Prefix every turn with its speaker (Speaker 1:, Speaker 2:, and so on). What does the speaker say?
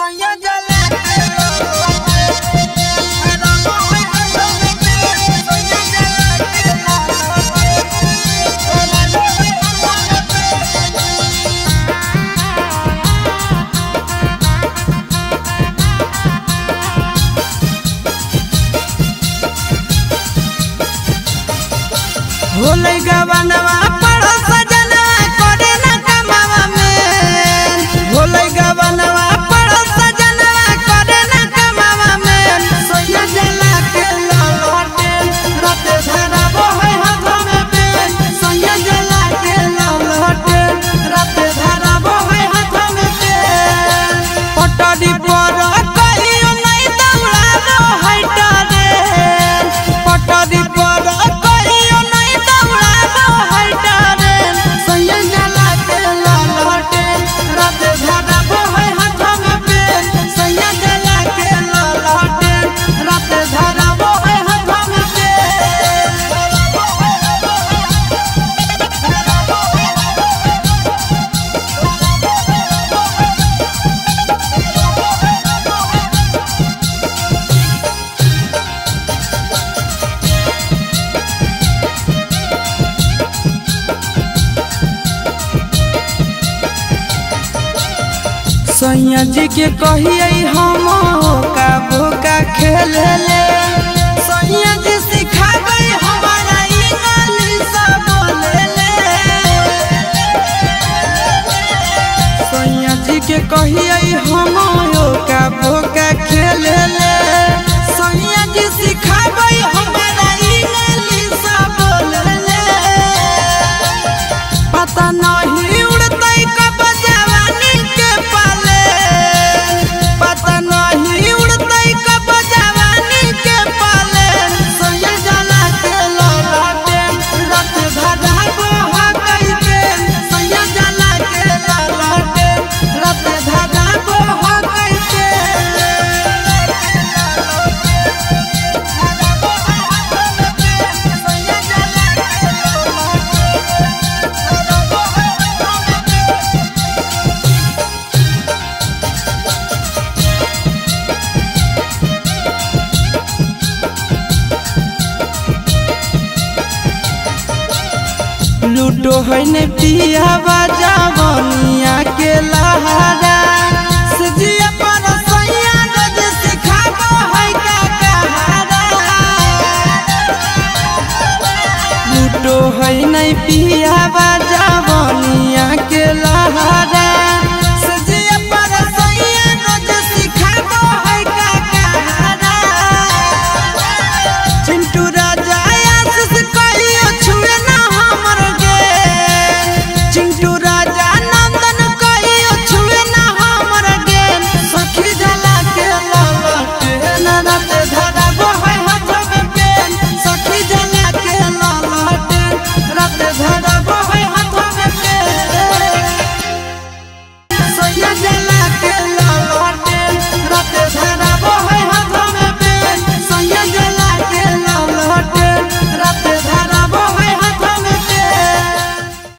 Speaker 1: सैया गवा भोले सैया जी के कहिए हम का बोका खेले ले। सैया जी सिखा गई हमारा सैया जी के कहिए हम का बोका खेले ले। लूडो है ने पिया बजावनिया के लहरा। सजिया पर सैया रज सिखाबो है का कहरा लूडो है ने पिया बजावनिया के लहरा।